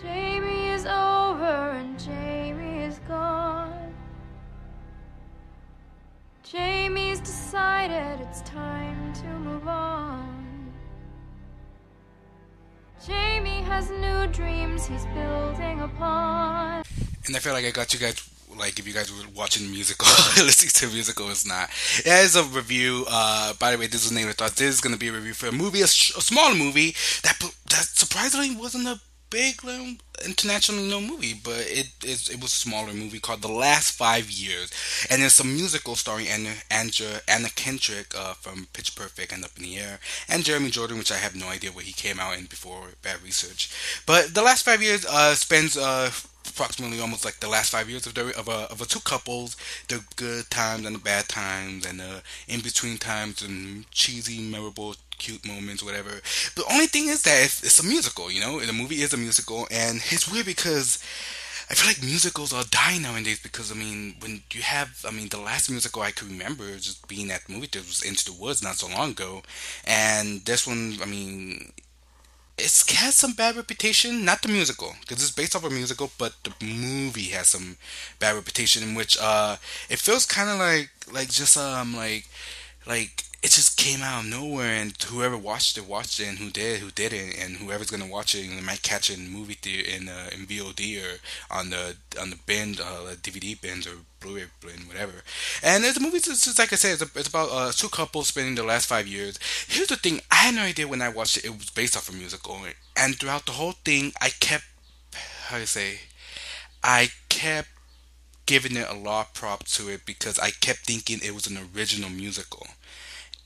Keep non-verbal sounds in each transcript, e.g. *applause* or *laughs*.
Jamie is over and Jamie is gone. Jamie's decided it's time to move on. Jamie has new dreams he's building upon. And I feel like I got you guys like if you guys were watching musical, *laughs* listening to musical is not. It is a review. Uh, by the way, this is Native Thoughts. This is going to be a review for a movie, a, sh- a smaller movie that that surprisingly wasn't a big um, internationally known movie, but it, it, it was a smaller movie called The Last Five Years, and it's a musical starring Anna Anna, Anna Kendrick uh, from Pitch Perfect and Up in the Air, and Jeremy Jordan, which I have no idea what he came out in before bad research. But The Last Five Years uh, spends uh, approximately almost like the last five years of the of a of a two couples, the good times and the bad times, and the in between times and cheesy, memorable, cute moments, whatever. But the only thing is that it's, it's a musical, you know. The movie is a musical, and it's weird because. I feel like musicals are dying nowadays because I mean, when you have, I mean, the last musical I could remember just being at the movie theater was Into the Woods not so long ago, and this one, I mean, it has some bad reputation. Not the musical, because it's based off a musical, but the movie has some bad reputation in which uh, it feels kind of like like just um like like it just came out of nowhere, and whoever watched it watched it, and who did, who didn't, and whoever's gonna watch it, and might catch it in movie theater in uh, in VOD or on the on the bin, uh, DVD bins or Blu-ray bin, whatever. And the movie, just, just like I said, it's, it's about uh, two couples spending the last five years. Here's the thing: had no idea when I watched it, it was based off a musical, and throughout the whole thing, I kept, how do you say, I kept giving it a lot of prop to it because I kept thinking it was an original musical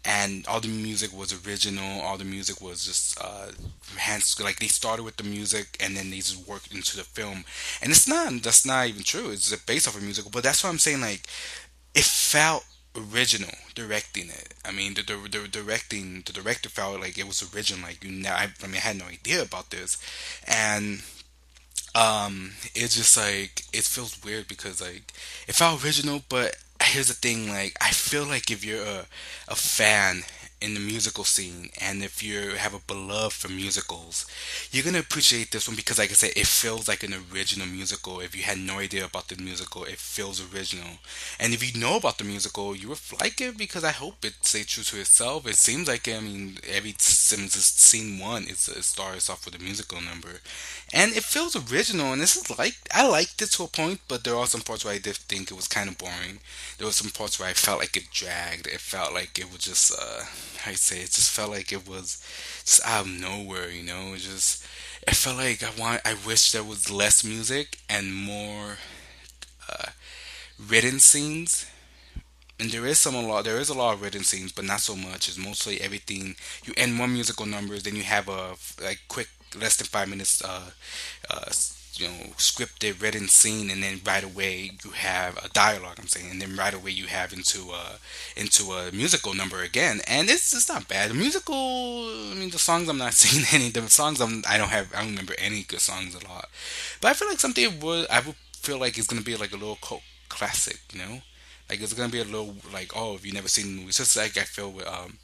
and all the music was original. All the music was just uh, hands like they started with the music and then they just worked into the film. And it's not that's not even true. It's based off a musical, but that's what I'm saying. Like it felt original directing it. I mean, the, the, the directing the director felt like it was original. Like you know, I, I mean, I had no idea about this, and um, it's just like it feels weird because like it felt original, but here's the thing like i feel like if you're a, a fan in the musical scene and if you have a beloved for musicals you're gonna appreciate this one because like i said it feels like an original musical. If you had no idea about the musical it feels original. And if you know about the musical you would like it because i hope it stays true to itself. It seems like i mean every scene one it starts off with a musical number. And it feels original and this is like i liked it to a point but there are some parts where i did think it was kind of boring. There were some parts where i felt like it dragged. It felt like it was just uh I say it just felt like it was just out of nowhere, you know. It just it felt like I want I wish there was less music and more uh, written scenes. And there is some a lot there is a lot of written scenes, but not so much. It's mostly everything you end one musical numbers, then you have a like quick less than five minutes uh, uh, you know scripted written scene and then right away you have a dialogue i'm saying and then right away you have into a into a musical number again. And it's it's not bad. The musical i mean the songs i'm not *laughs* seeing any the songs I'm, i don't have i don't remember any good songs a lot. But i feel like something would i would feel like it's gonna be like a little cult classic you know like it's gonna be a little like oh if you never seen the movie. It's just like I feel with um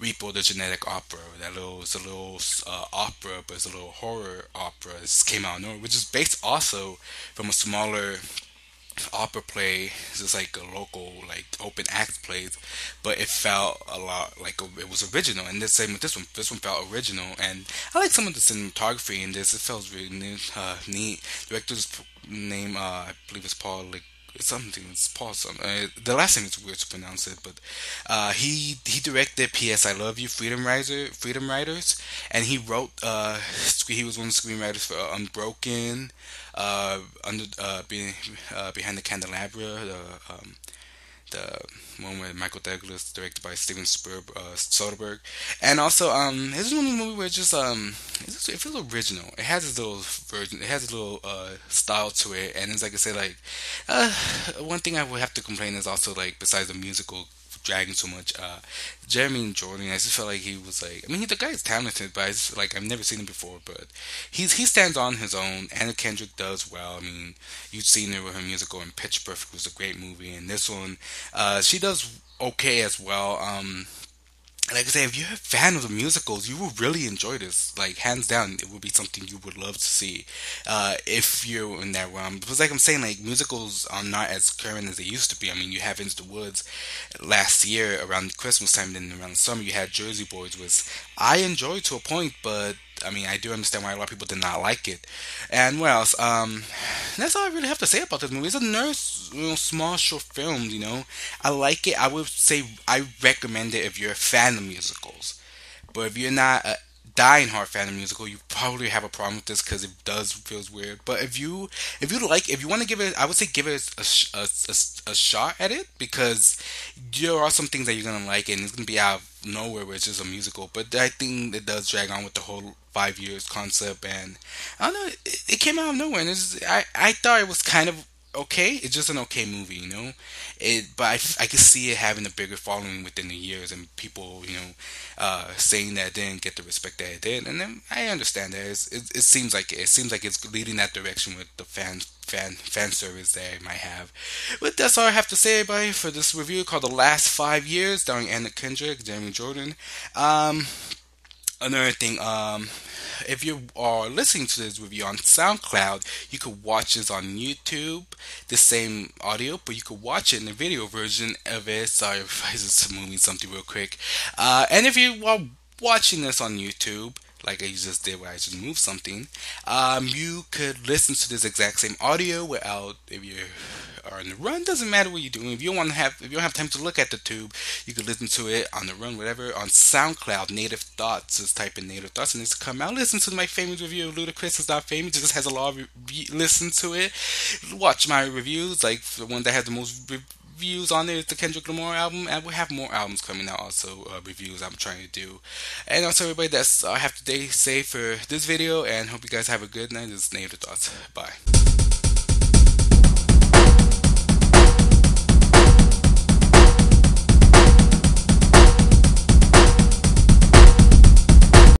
Repo the Genetic Opera that little it's a little uh, opera but it's a little horror opera this came out nowhere which is based also from a smaller opera play. It's just like a local like open act plays but it felt a lot like it was original and the same with this one. This one felt original and I like some of the cinematography in this. It felt really neat, uh, neat. director's name uh, I believe is Paul like something it's something. Uh, the last name is weird to pronounce it, but uh, he he directed P.S. I Love You, Freedom Rider, Freedom Writers, and he wrote. Uh, *laughs* he was one of the screenwriters for Unbroken, uh, under uh, being uh, behind the candelabra, the um, the one with Michael Douglas, directed by Steven Spielberg, uh, Soderbergh, and also um, this is one movie where it just um, just, it feels original. It has its little version, it has a little uh style to it, and it's like I said, like uh, one thing I would have to complain is also like besides the musical dragging so much. Uh, Jeremy Jordan, I just felt like he was like, I mean, the guy is talented, but I just, like I've never seen him before. But he's he stands on his own. Anna Kendrick does well. I mean, you've seen her with her musical, and Pitch Perfect was a great movie, and this one, uh, she does okay as well. Um, like I say, if you're a fan of the musicals, you will really enjoy this. Like hands down, it would be something you would love to see uh, if you're in that realm. Because like I'm saying, like musicals are not as current as they used to be. I mean, you have Into the Woods last year around Christmas time, then around summer you had Jersey Boys, was I enjoyed to a point, but I mean, I do understand why a lot of people did not like it. And what else? Um, that's all I really have to say about this movie. It's a nice, you know, small, short film. You know, I like it. I would say I recommend it if you're a fan of musicals. But if you're not a dying hard fan of musical, you probably have a problem with this because it does feels weird. But if you if you like if you want to give it, I would say give it a, a, a, a, shot at it because there are some things that you're gonna like and it's gonna be out of nowhere where it's just a musical. But I think it does drag on with the whole five years concept and I don't know it, it came out of nowhere and it's, I I thought it was kind of okay. It's just an okay movie, you know. It, but I, I could see it having a bigger following within the years, and people, you know, uh, saying that didn't get the respect that it did. And then I understand that it, it seems like it seems like it's leading that direction with the fan fan fan service that might have. But that's all I have to say, everybody, for this review called "The Last Five Years," starring Anna Kendrick, Jeremy Jordan. Um, another thing, um, if you are listening to this review on SoundCloud, you could watch this on YouTube, the same audio, but you could watch it in the video version of it. Sorry *laughs* if I just moving something real quick. Uh, and if you are watching this on YouTube, like I just did where I just moved something, um, you could listen to this exact same audio without if you are on the run. Doesn't matter what you're doing. If you don't want to have, if you don't have time to look at the tube, you can listen to it on the run, whatever. On SoundCloud, Native Thoughts. Just type in Native Thoughts and it's come out. Listen to my famous review of Ludacris is not famous. It just has a lot of re- listen to it. Watch my reviews, like the one that had the most. Re- reviews on there is the Kendrick Lamar album, and we have more albums coming out. Also, uh, reviews I'm trying to do. And also, everybody, that's I have to say for this video. And hope you guys have a good night. This is Native Thoughts. Bye.